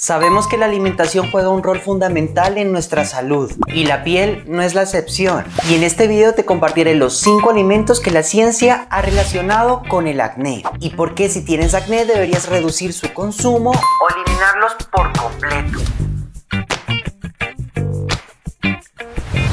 Sabemos que la alimentación juega un rol fundamental en nuestra salud y la piel no es la excepción. Y en este video te compartiré los 5 alimentos que la ciencia ha relacionado con el acné y por qué si tienes acné deberías reducir su consumo o eliminarlos por completo.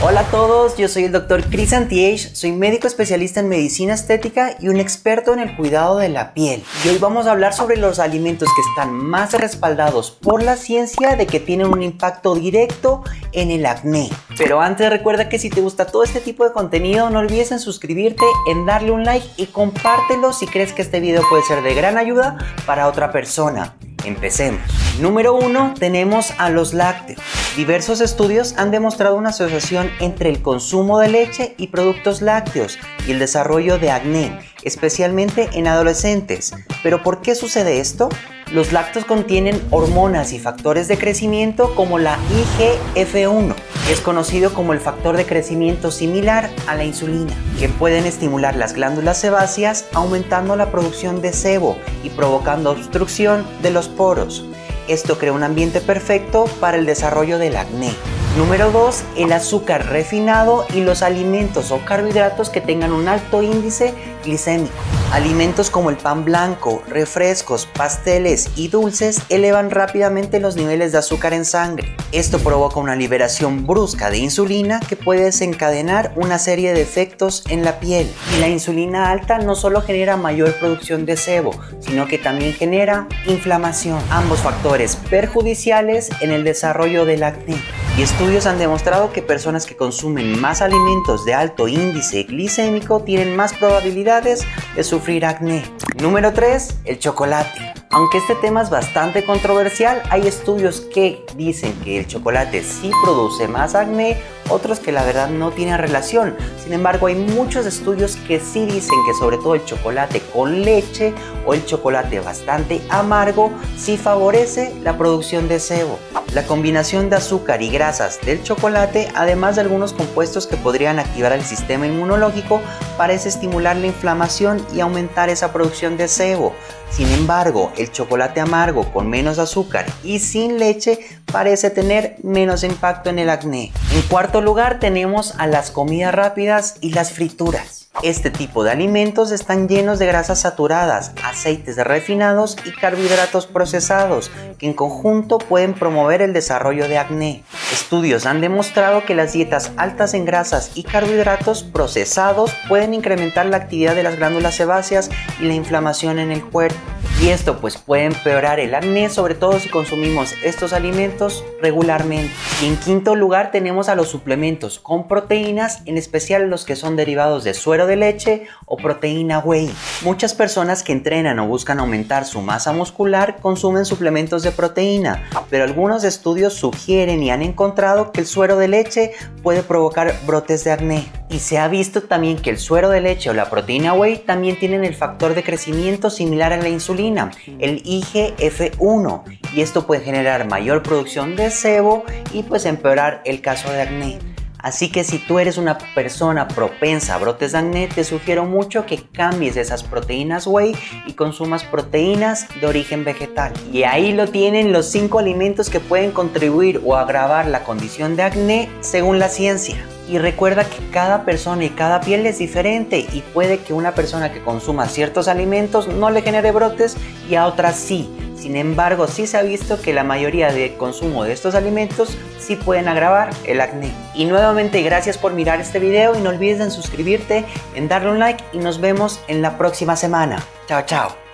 Hola a todos, yo soy el Dr. Chris Antiage, soy médico especialista en medicina estética y un experto en el cuidado de la piel. Y hoy vamos a hablar sobre los alimentos que están más respaldados por la ciencia de que tienen un impacto directo en el acné. Pero antes recuerda que si te gusta todo este tipo de contenido, no olvides en suscribirte, en darle un like y compártelo si crees que este video puede ser de gran ayuda para otra persona. Empecemos. Número 1 tenemos a los lácteos. Diversos estudios han demostrado una asociación entre el consumo de leche y productos lácteos y el desarrollo de acné, especialmente en adolescentes. ¿Pero por qué sucede esto? Los lácteos contienen hormonas y factores de crecimiento como la IGF-1, es conocido como el factor de crecimiento similar a la insulina, que pueden estimular las glándulas sebáceas aumentando la producción de sebo y provocando obstrucción de los poros. Esto crea un ambiente perfecto para el desarrollo del acné. Número 2. El azúcar refinado y los alimentos o carbohidratos que tengan un alto índice glicémico. Alimentos como el pan blanco, refrescos, pasteles y dulces elevan rápidamente los niveles de azúcar en sangre. Esto provoca una liberación brusca de insulina que puede desencadenar una serie de efectos en la piel. Y la insulina alta no solo genera mayor producción de sebo, sino que también genera inflamación. Ambos factores perjudiciales en el desarrollo del acné. Y estudios han demostrado que personas que consumen más alimentos de alto índice glicémico tienen más probabilidades de sufrir acné. Número 3. El chocolate. Aunque este tema es bastante controversial, hay estudios que dicen que el chocolate sí produce más acné, otros que la verdad no tienen relación. Sin embargo, hay muchos estudios que sí dicen que sobre todo el chocolate con leche o el chocolate bastante amargo sí favorece la producción de sebo. La combinación de azúcar y grasas del chocolate, además de algunos compuestos que podrían activar el sistema inmunológico, parece estimular la inflamación y aumentar esa producción de sebo. Sin embargo, el chocolate amargo con menos azúcar y sin leche parece tener menos impacto en el acné. En cuarto lugar tenemos a las comidas rápidas y las frituras. Este tipo de alimentos están llenos de grasas saturadas, aceites refinados y carbohidratos procesados, que en conjunto pueden promover el desarrollo de acné. Estudios han demostrado que las dietas altas en grasas y carbohidratos procesados pueden incrementar la actividad de las glándulas sebáceas y la inflamación en el cuerpo. Y esto pues puede empeorar el acné, sobre todo si consumimos estos alimentos regularmente. Y en quinto lugar tenemos a los suplementos con proteínas, en especial los que son derivados de suero de leche o proteína whey. Muchas personas que entrenan o buscan aumentar su masa muscular consumen suplementos de proteína, pero algunos estudios sugieren y han encontrado que el suero de leche puede provocar brotes de acné. Y se ha visto también que el suero de leche o la proteína whey también tienen el factor de crecimiento similar a la insulina, el IGF-1, y esto puede generar mayor producción de sebo y pues empeorar el caso de acné. Así que si tú eres una persona propensa a brotes de acné, te sugiero mucho que cambies esas proteínas whey y consumas proteínas de origen vegetal. Y ahí lo tienen los 5 alimentos que pueden contribuir o agravar la condición de acné según la ciencia. Y recuerda que cada persona y cada piel es diferente y puede que una persona que consuma ciertos alimentos no le genere brotes y a otras sí. Sin embargo, sí se ha visto que la mayoría de consumo de estos alimentos sí pueden agravar el acné. Y nuevamente gracias por mirar este video y no olvides en suscribirte, en darle un like y nos vemos en la próxima semana. Chao, chao.